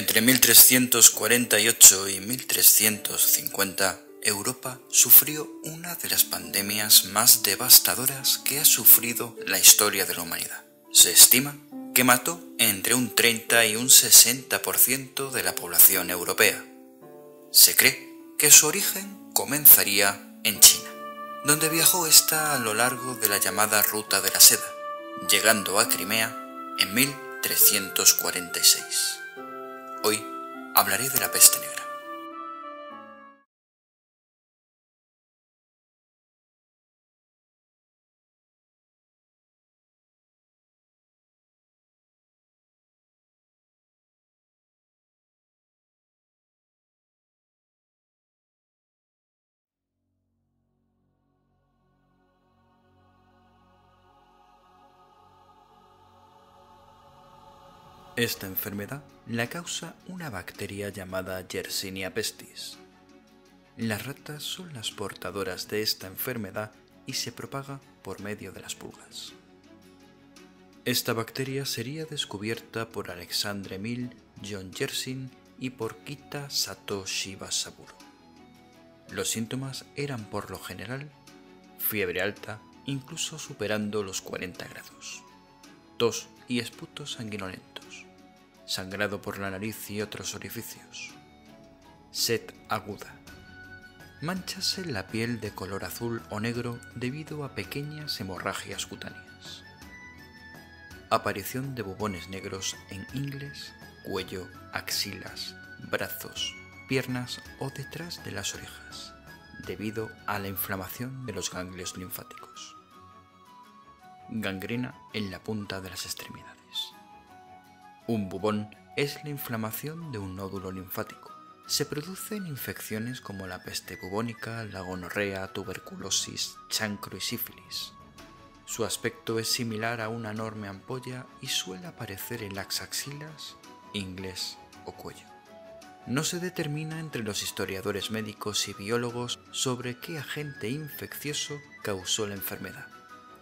Entre 1348 y 1350, Europa sufrió una de las pandemias más devastadoras que ha sufrido la historia de la humanidad. Se estima que mató entre un 30 y un 60% de la población europea. Se cree que su origen comenzaría en China, donde viajó esta a lo largo de la llamada Ruta de la Seda, llegando a Crimea en 1346. Hoy hablaré de la peste negra. Esta enfermedad la causa una bacteria llamada Yersinia pestis. Las ratas son las portadoras de esta enfermedad y se propaga por medio de las pulgas. Esta bacteria sería descubierta por Alexandre Emil John Yersin y por Kita Sato Shibasaburo. Los síntomas eran por lo general fiebre alta, incluso superando los 40 grados, tos y esputos sanguinolentos sangrado por la nariz y otros orificios. Sed aguda. Manchas en la piel de color azul o negro debido a pequeñas hemorragias cutáneas. Aparición de bubones negros en ingles, cuello, axilas, brazos, piernas o detrás de las orejas, debido a la inflamación de los ganglios linfáticos. Gangrena en la punta de las extremidades. Un bubón es la inflamación de un nódulo linfático. Se produce en infecciones como la peste bubónica, la gonorrea, tuberculosis, chancro y sífilis. Su aspecto es similar a una enorme ampolla y suele aparecer en las axilas, ingles o cuello. No se determina entre los historiadores médicos y biólogos sobre qué agente infeccioso causó la enfermedad.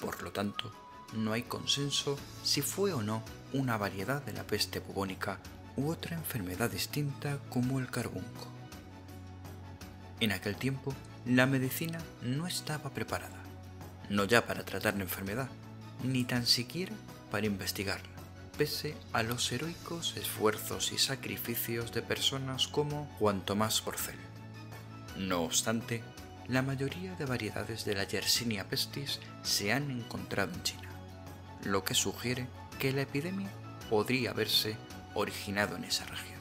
Por lo tanto, no hay consenso si fue o no una variedad de la peste bubónica u otra enfermedad distinta como el carbunco. En aquel tiempo, la medicina no estaba preparada, no ya para tratar la enfermedad, ni tan siquiera para investigarla, pese a los heroicos esfuerzos y sacrificios de personas como Juan Tomás Porcel. No obstante, la mayoría de variedades de la Yersinia pestis se han encontrado en China lo que sugiere que la epidemia podría haberse originado en esa región.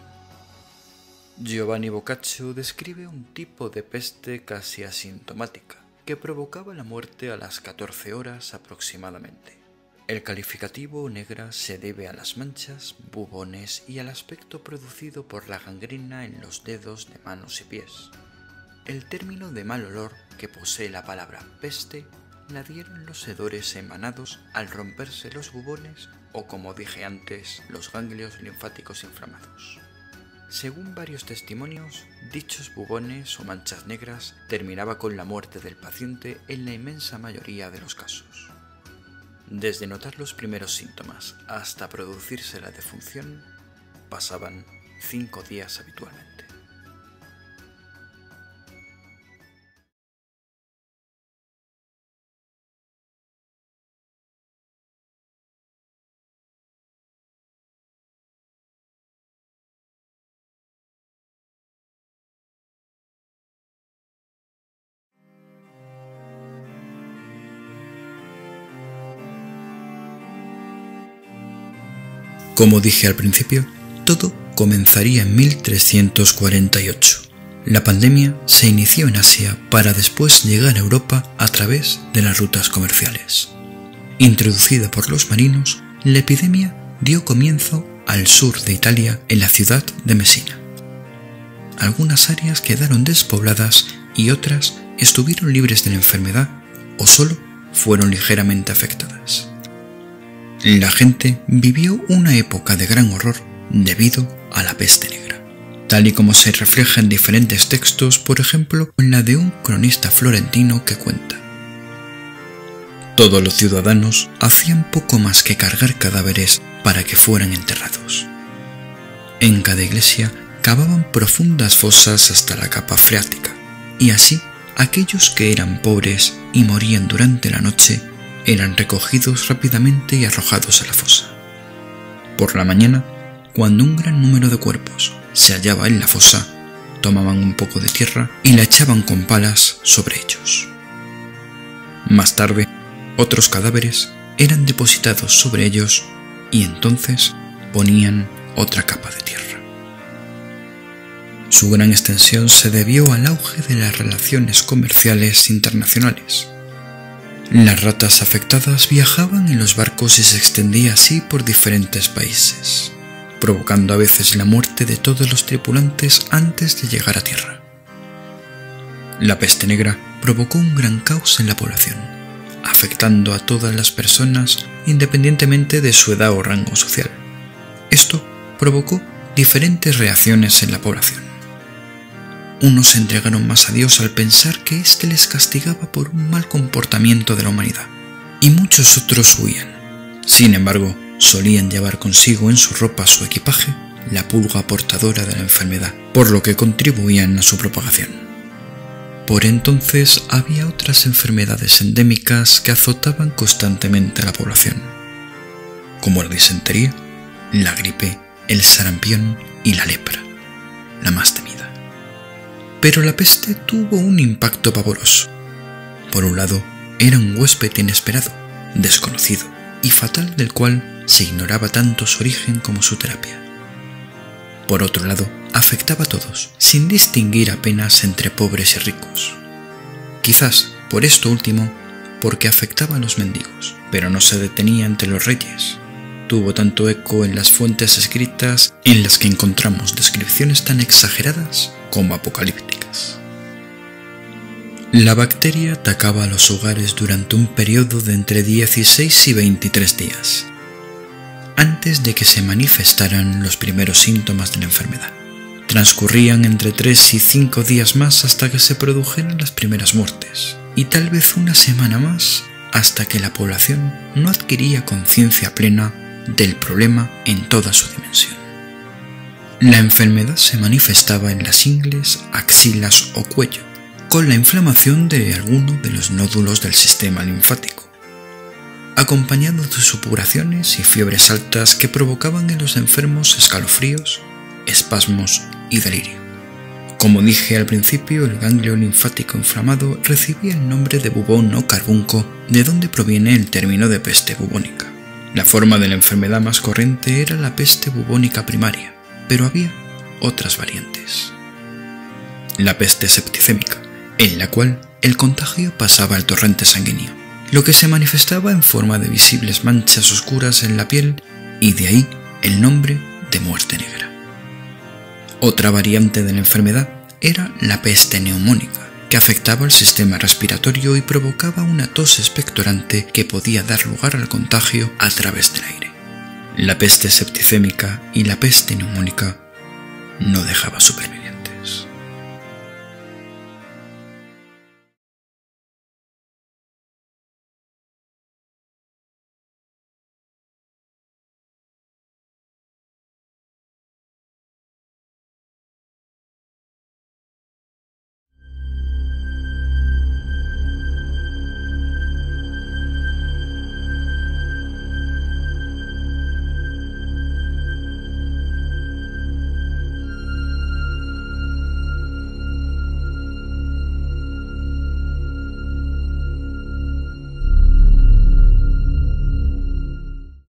Giovanni Boccaccio describe un tipo de peste casi asintomática que provocaba la muerte a las 14 horas aproximadamente. El calificativo negra se debe a las manchas, bubones y al aspecto producido por la gangrena en los dedos de manos y pies. El término de mal olor que posee la palabra peste la dieron los hedores emanados al romperse los bubones o, como dije antes, los ganglios linfáticos inflamados. Según varios testimonios, dichos bubones o manchas negras terminaba con la muerte del paciente en la inmensa mayoría de los casos. Desde notar los primeros síntomas hasta producirse la defunción, pasaban cinco días habitualmente. Como dije al principio, todo comenzaría en 1348. La pandemia se inició en Asia para después llegar a Europa a través de las rutas comerciales. Introducida por los marinos, la epidemia dio comienzo al sur de Italia en la ciudad de Messina. Algunas áreas quedaron despobladas y otras estuvieron libres de la enfermedad o solo fueron ligeramente afectadas. La gente vivió una época de gran horror debido a la peste negra, tal y como se refleja en diferentes textos, por ejemplo en la de un cronista florentino que cuenta. Todos los ciudadanos hacían poco más que cargar cadáveres para que fueran enterrados. En cada iglesia cavaban profundas fosas hasta la capa freática, y así aquellos que eran pobres y morían durante la noche eran recogidos rápidamente y arrojados a la fosa. Por la mañana, cuando un gran número de cuerpos se hallaba en la fosa, tomaban un poco de tierra y la echaban con palas sobre ellos. Más tarde, otros cadáveres eran depositados sobre ellos y entonces ponían otra capa de tierra. Su gran extensión se debió al auge de las relaciones comerciales internacionales. Las ratas afectadas viajaban en los barcos y se extendía así por diferentes países, provocando a veces la muerte de todos los tripulantes antes de llegar a tierra. La peste negra provocó un gran caos en la población, afectando a todas las personas independientemente de su edad o rango social. Esto provocó diferentes reacciones en la población. Unos se entregaron más a Dios al pensar que éste les castigaba por un mal comportamiento de la humanidad, y muchos otros huían. Sin embargo, solían llevar consigo en su ropa su equipaje la pulga portadora de la enfermedad, por lo que contribuían a su propagación. Por entonces había otras enfermedades endémicas que azotaban constantemente a la población, como la disentería, la gripe, el sarampión y la lepra, la más temida. Pero la peste tuvo un impacto pavoroso. Por un lado, era un huésped inesperado, desconocido y fatal del cual se ignoraba tanto su origen como su terapia. Por otro lado, afectaba a todos, sin distinguir apenas entre pobres y ricos. Quizás por esto último, porque afectaba a los mendigos, pero no se detenía ante los reyes. Tuvo tanto eco en las fuentes escritas en las que encontramos descripciones tan exageradas como apocalípticas. La bacteria atacaba a los hogares durante un periodo de entre 16 y 23 días, antes de que se manifestaran los primeros síntomas de la enfermedad. Transcurrían entre 3 y 5 días más hasta que se produjeran las primeras muertes, y tal vez una semana más hasta que la población no adquiría conciencia plena del problema en toda su dimensión. La enfermedad se manifestaba en las ingles, axilas o cuello, con la inflamación de alguno de los nódulos del sistema linfático, acompañado de supuraciones y fiebres altas que provocaban en los enfermos escalofríos, espasmos y delirio. Como dije al principio, el ganglio linfático inflamado recibía el nombre de bubón o carbunco, de donde proviene el término de peste bubónica. La forma de la enfermedad más corriente era la peste bubónica primaria, pero había otras variantes. La peste septicémica, en la cual el contagio pasaba al torrente sanguíneo, lo que se manifestaba en forma de visibles manchas oscuras en la piel y de ahí el nombre de muerte negra. Otra variante de la enfermedad era la peste neumónica, que afectaba el sistema respiratorio y provocaba una tos expectorante que podía dar lugar al contagio a través del aire. La peste septicémica y la peste neumónica no dejaba supervivir.